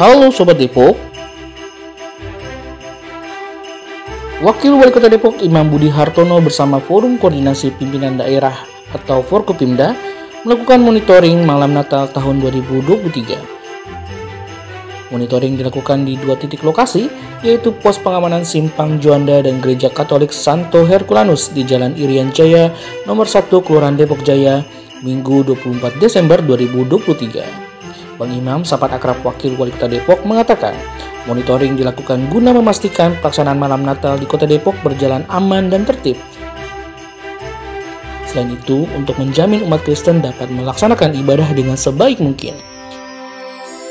Halo Sobat Depok Wakil Wali Kota Depok Imam Budi Hartono bersama Forum Koordinasi Pimpinan Daerah atau Forkopimda melakukan monitoring malam Natal tahun 2023. Monitoring dilakukan di dua titik lokasi, yaitu pos pengamanan Simpang Juanda dan Gereja Katolik Santo Herculanus di Jalan Irian Jaya, nomor 1 Kelurahan Depok Jaya, Minggu 24 Desember 2023. Bang Imam, sahabat akrab Wakil Wali Kota Depok, mengatakan monitoring dilakukan guna memastikan pelaksanaan malam Natal di Kota Depok berjalan aman dan tertib. Selain itu, untuk menjamin umat Kristen dapat melaksanakan ibadah dengan sebaik mungkin.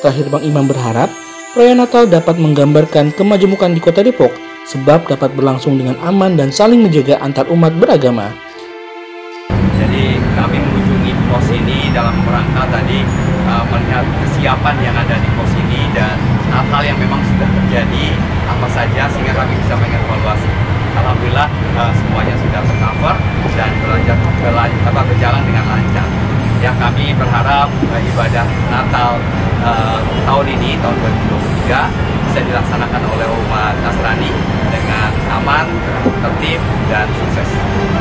Terakhir Bang Imam berharap, perayaan Natal dapat menggambarkan kemajemukan di Kota Depok sebab dapat berlangsung dengan aman dan saling menjaga antar umat beragama. Kesiapan yang ada di pos ini dan hal-hal yang memang sudah terjadi apa saja sehingga kami bisa mengevaluasi. Alhamdulillah uh, semuanya sudah tercover dan berlanjut, apa, berjalan dengan lancar. Yang kami berharap uh, ibadah Natal uh, tahun ini tahun 2023 bisa dilaksanakan oleh umat Nasrani dengan aman, tertib, dan sukses.